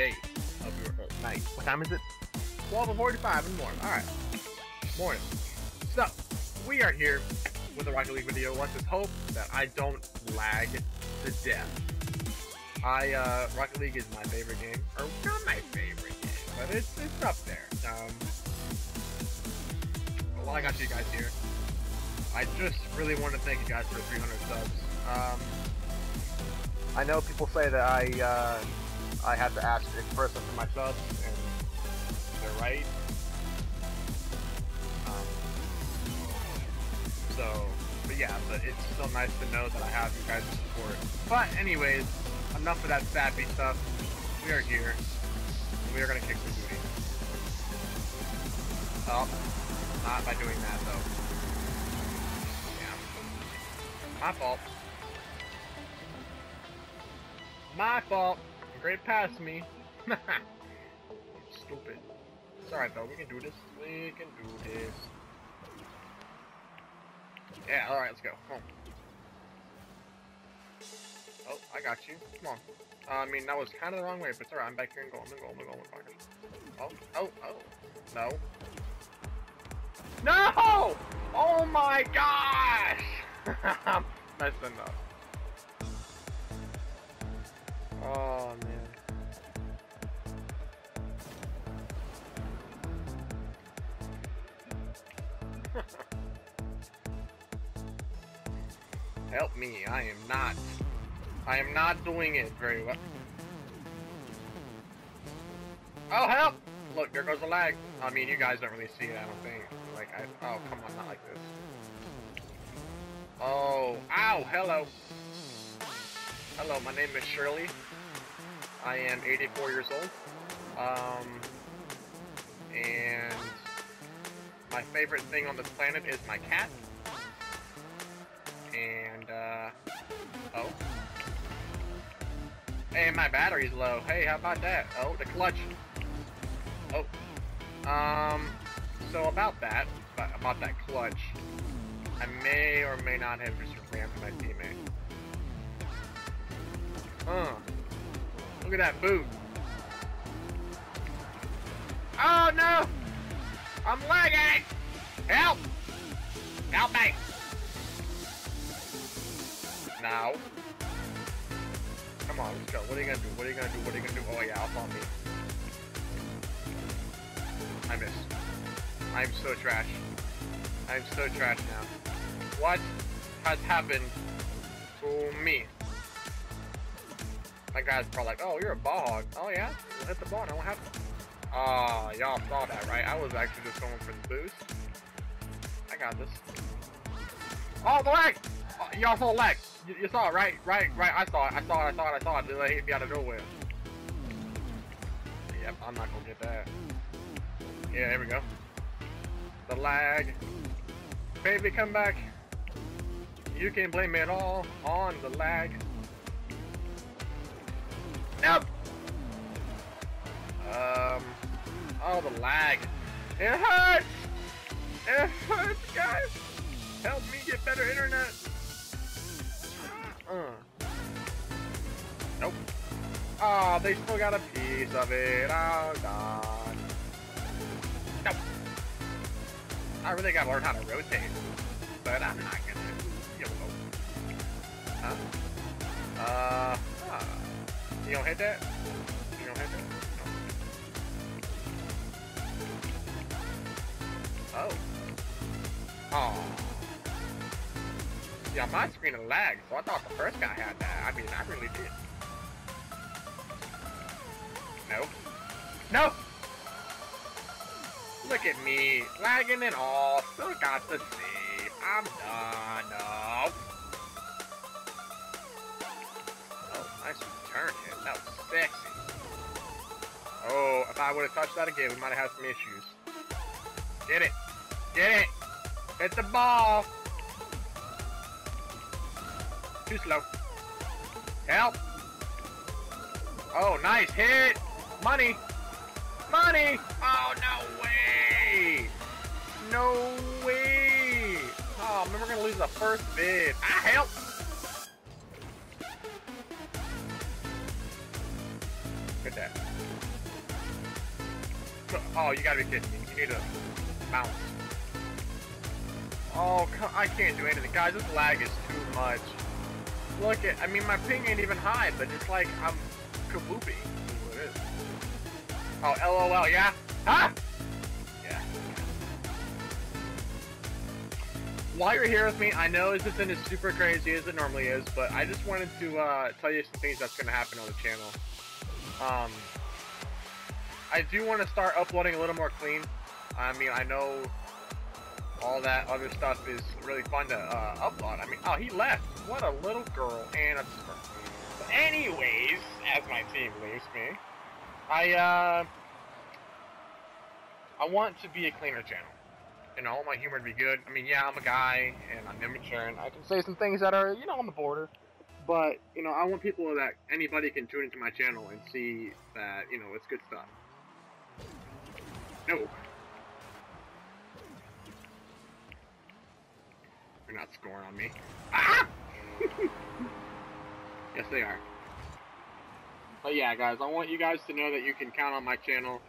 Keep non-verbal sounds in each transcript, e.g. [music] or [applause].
day of your night. What time is it? 12:45 in the morning. All right, morning. So we are here with a Rocket League video. Let's just hope that I don't lag to death. I uh, Rocket League is my favorite game, or not my favorite game, but it's it's up there. Um, well, I got you guys here. I just really want to thank you guys for 300 subs. Um, I know people say that I uh, I had to ask in person for my subs, and they're right. Um, so, but yeah, but it's still nice to know that I have you guys' support. But anyways, enough of that sappy stuff. We are here. We are gonna kick some booty. Oh, not by doing that though. Yeah. My fault. My fault. Great past me. [laughs] Stupid. It's alright though, we can do this. We can do this. Yeah, alright, let's go. Oh, I got you. Come on. Uh, I mean, that was kind of the wrong way, but it's alright. I'm back here and going, I'm going, I'm going, I'm going. Oh, oh, oh. No. No! Oh my gosh! [laughs] I'm messing Oh, man. [laughs] Help me, I am not. I am not doing it very well. Oh, help! Look, there goes the lag. I mean, you guys don't really see it, I don't think. Like, I, oh, come on, not like this. Oh, ow, hello. Hello, my name is Shirley. I am 84 years old. Um, and my favorite thing on this planet is my cat. And, uh, oh. Hey, my battery's low. Hey, how about that? Oh, the clutch. Oh. Um, so about that, about that clutch, I may or may not have just rammed my teammate. Huh. Look at that boot. Oh no! I'm lagging! Help! Help me! Now. Come on, let's go. What are you gonna do? What are you gonna do? What are you gonna do? Oh yeah, up on me. I missed. I'm so trash. I'm so trash now. What has happened to me? My guy's probably like, oh, you're a ball hog. Oh yeah? We'll hit the ball, I won't have Ah, uh, y'all saw that, right? I was actually just going for the boost. I got this. Oh, the lag! Oh, y'all saw the lag. You, you, saw it, right? Right, right. I saw it. I saw it. I saw it. I saw it. They hit me out of nowhere. Yep, I'm not gonna get that. Yeah, there we go. The lag. Baby, come back. You can blame it all on the lag. Nope. Um. Oh, the lag. It hurts. It hurts, guys. Help me get better internet. Uh. Nope. Oh, they still got a piece of it. Oh, God. Nope. I really gotta learn how to rotate. But I'm not gonna. Huh? Uh. Huh. You don't hit that? You don't hit that? Oh. Oh. Yeah, my screen lagged, so I thought the first guy had that. I mean, I really did. Nope. Nope! Look at me, lagging and all, still got the save. I'm done, no. That was sexy. Oh, if I would have touched that again, we might have had some issues. Get it! Get it! Hit the ball! Too slow. Help! Oh, nice hit! Money! Money! Oh, no way! No way! Oh, man, we're gonna lose the first bid. I help! At that. Oh, you gotta be kidding me. You need to bounce. Oh, I can't do anything. Guys, this lag is too much. Look at, I mean, my ping ain't even high, but it's like I'm kaboopy. Oh, LOL, yeah? Huh? Yeah. While you're here with me, I know this isn't as super crazy as it normally is, but I just wanted to uh, tell you some things that's going to happen on the channel. Um, I do want to start uploading a little more clean. I mean, I know all that other stuff is really fun to uh, upload. I mean, oh, he left. What a little girl and a But anyways, as my team leaves me, I, uh, I want to be a cleaner channel. I want my humor to be good. I mean, yeah, I'm a guy, and I'm immature, and I can say some things that are, you know, on the border. But, you know, I want people that anybody can tune into my channel and see that, you know, it's good stuff. No. They're not scoring on me. Ah! [laughs] yes, they are. But yeah, guys, I want you guys to know that you can count on my channel.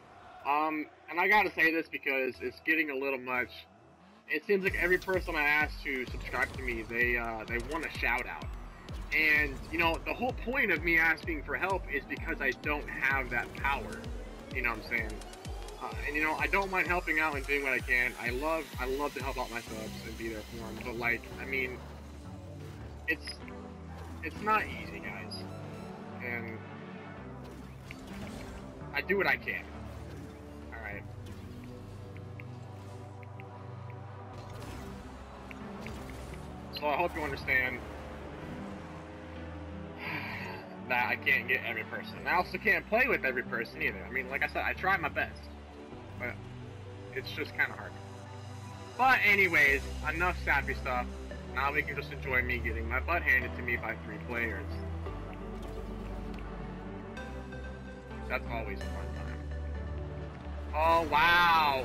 Um, and I gotta say this because it's getting a little much. It seems like every person I ask to subscribe to me, they uh, they want a shout out. And you know, the whole point of me asking for help is because I don't have that power. You know what I'm saying? Uh, and you know, I don't mind helping out and doing what I can. I love, I love to help out my subs and be there for them. But like, I mean, it's, it's not easy, guys. And I do what I can. All right. So I hope you understand that I can't get every person. I also can't play with every person either. I mean, like I said, I try my best but it's just kind of hard. But anyways, enough sappy stuff. Now we can just enjoy me getting my butt handed to me by three players. That's always a fun time. Oh, wow!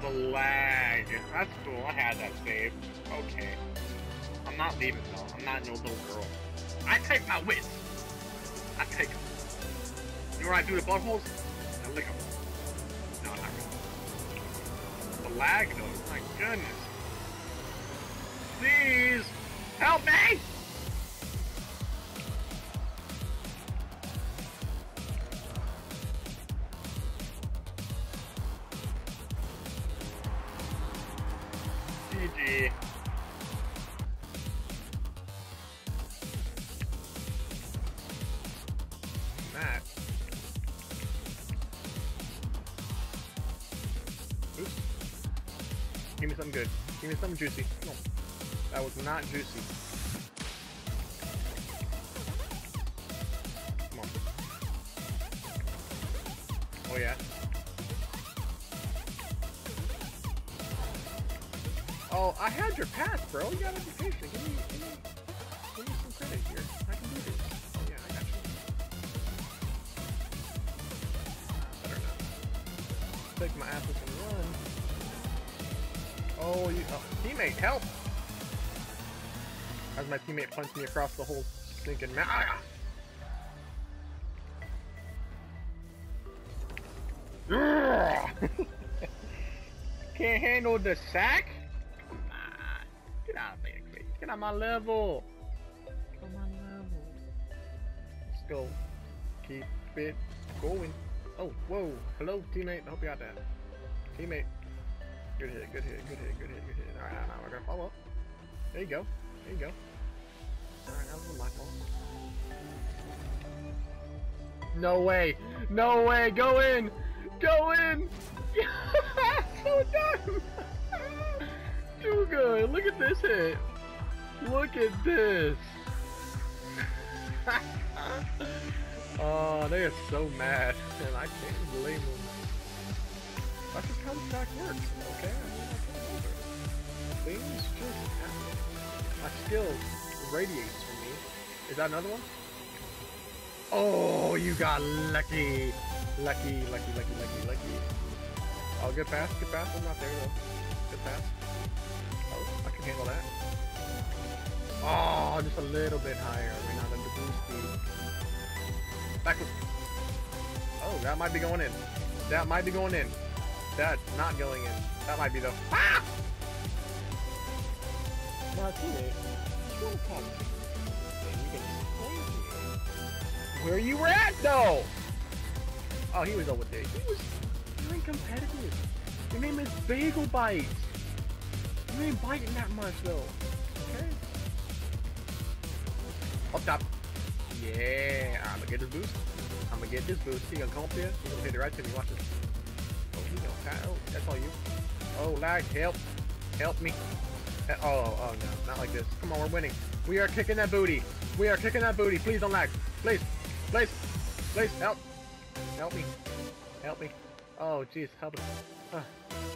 The lag. That's cool. I had that saved. Okay. I'm not leaving, though. I'm not no little girl. I take my wits. I do to buttholes? I lick them The lag though. My goodness. Please help me! Give me something good. Give me something juicy. No. That was not juicy. Come on. Oh yeah. Oh, I had your pass, bro. You got education. Give me, give me, give me some credit here. I can do this. Oh yeah, I got you. Better not. Take my apples and run. Oh, you, oh, teammate, help! As my teammate punched me across the whole stinking map. Ah! [laughs] Can't handle the sack? Come on. Get out of there, quick. Get on my level. Get on my level. Let's go. Keep it going. Oh, whoa. Hello, teammate. I hope you got that. Teammate. Good hit, good hit, good hit, good hit, good hit. Alright, now we're gonna follow up. There you go. There you go. Alright, that was my fault. No way! No way! Go in! Go in! [laughs] so done! [laughs] Too good! Look at this hit! Look at this! [laughs] oh, they are so mad, and I can't blame them. Just how works, okay? I mean, I can't help it. Things just happen. My skill radiates from me. Is that another one? Oh, you got lucky. Lucky, lucky, lucky, lucky, lucky. Oh, good pass, good pass. I'm not there though. Good pass. Oh, I can handle that. Oh, just a little bit higher. Mean, not the boost speed. Back with... Oh, that might be going in. That might be going in. That's not going in. That might be the. Ah! You don't have and you can explain to me where you were at, though. Oh, he was over there. He was. You ain't competitive. Your name is Bagel Bites. You ain't biting that much, though. Okay. Up top. Yeah, I'm gonna get this boost. I'm gonna get this boost. He gonna come up here. He gonna hit it right to me. Watch this. He gonna. Oh, that's all you. Oh, lag. Help. Help me. Oh, oh no, not like this. Come on, we're winning. We are kicking that booty. We are kicking that booty. Please don't lag. Please. Please. Please, help. Help me. Help me. Oh, jeez, help it. Uh,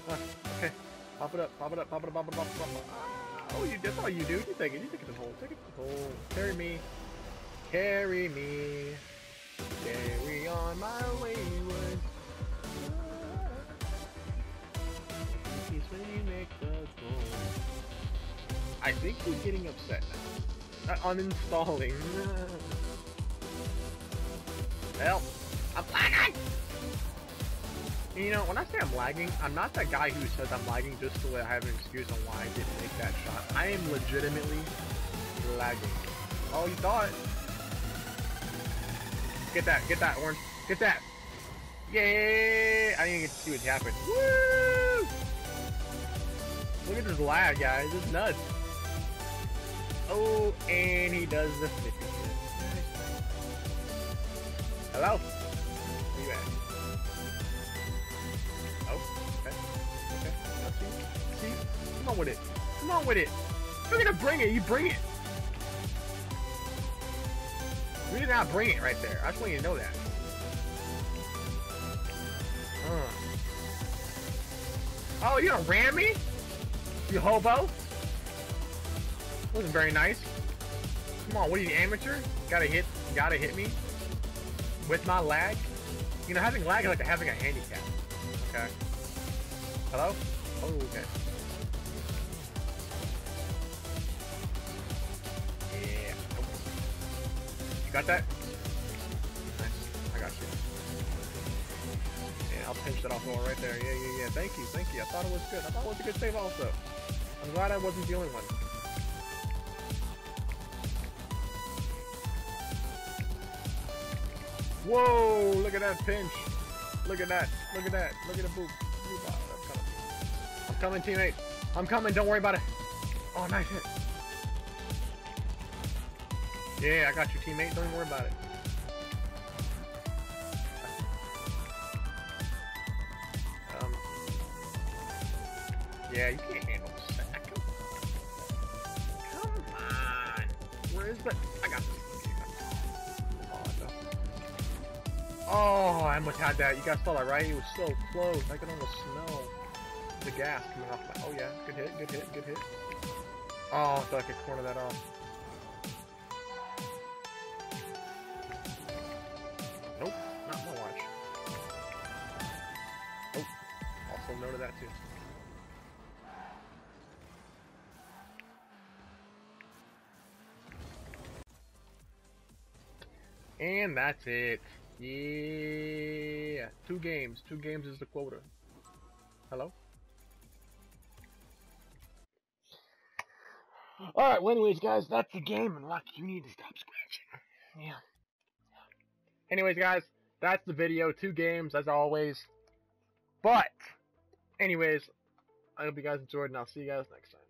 uh, okay. Pop it up, pop it up, pop it up, pop it up. Pop it up. Oh, you, that's all you do. You take it. You take it to the hole. Take it to the hole. Carry me. Carry me. Carry on my wayward. I think he's getting upset now. Uh, uninstalling. Help! I'm lagging! You know, when I say I'm lagging, I'm not that guy who says I'm lagging just so I have an excuse on why I didn't make that shot. I am legitimately lagging. Oh, you thought? Get that, get that, Orange. Get that! Yay! I didn't get to see what happened. Woo! Look at this lag, guys. It's nuts. Oh, and he does the flippy shit. Hello? Where you at? Oh, okay. Okay. See? See? Come on with it. Come on with it. You're gonna bring it. You bring it. We did not bring it right there. I just want you to know that. Uh. Oh, you gonna ram me? You hobo? Wasn't very nice. Come on, what are you, amateur? Gotta hit, gotta hit me? With my lag? You know, having lag is like having a handicap. Okay. Hello? Oh, okay. Yeah. You got that? Nice. I got you. Yeah, I'll pinch that off the wall right there. Yeah, yeah, yeah. Thank you, thank you. I thought it was good. I thought it was a good save also. I'm glad I wasn't the only one. Whoa! Look at that pinch. Look at that. Look at that. Look at the boop. I'm coming. I'm coming, teammate. I'm coming. Don't worry about it. Oh, nice hit. Yeah, I got you, teammate. Don't worry about it. Um. Yeah, you can't handle the sack. Come on. Where is the? Oh, I almost had that. You guys saw that, right? It was so close. I could almost smell the gas coming off. Oh, yeah. Good hit, good hit, good hit. Oh, I thought I could corner that off. Nope, not my watch. Oh, also no to that, too. And that's it. Yeah, two games. Two games is the quota. Hello? Alright, well anyways guys, that's the game and Luck, you need to stop scratching. Yeah. Anyways guys, that's the video. Two games as always. But, anyways, I hope you guys enjoyed and I'll see you guys next time.